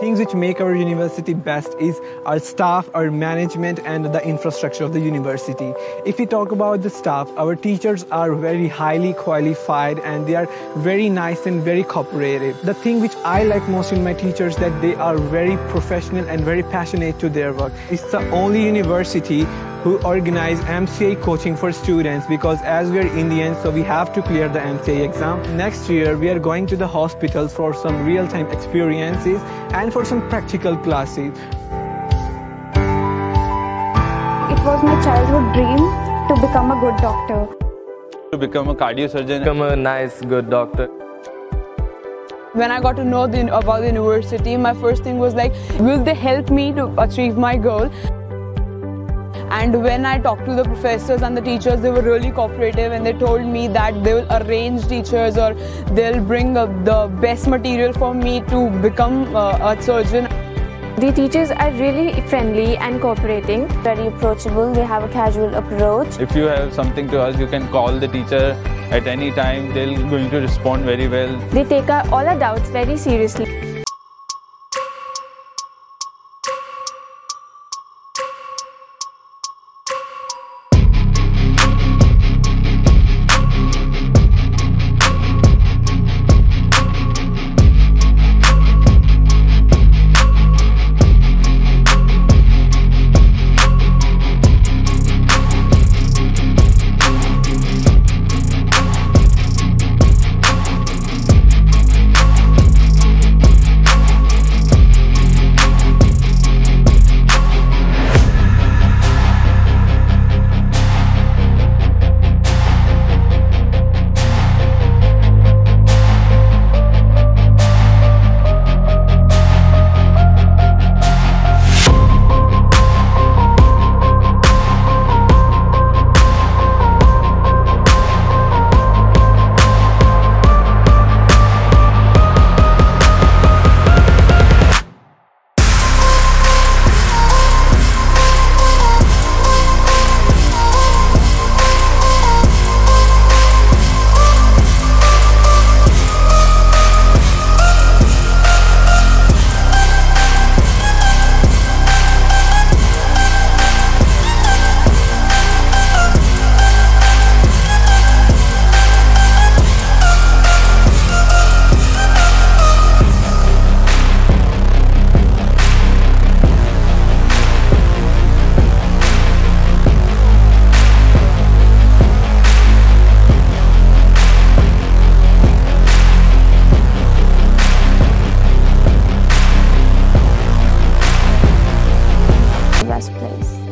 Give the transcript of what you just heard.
Things which make our university best is our staff, our management, and the infrastructure of the university. If we talk about the staff, our teachers are very highly qualified and they are very nice and very cooperative. The thing which I like most in my teachers that they are very professional and very passionate to their work. It's the only university who organize MCI coaching for students because as we are Indians, so we have to clear the MCI exam. Next year, we are going to the hospitals for some real-time experiences and for some practical classes. It was my childhood dream to become a good doctor. To become a cardio surgeon. Become a nice, good doctor. When I got to know the, about the university, my first thing was like, will they help me to achieve my goal? And when I talked to the professors and the teachers, they were really cooperative and they told me that they will arrange teachers or they'll bring uh, the best material for me to become uh, a surgeon. The teachers are really friendly and cooperating, very approachable, they have a casual approach. If you have something to ask, you can call the teacher at any time. They're going to respond very well. They take our, all our doubts very seriously. place.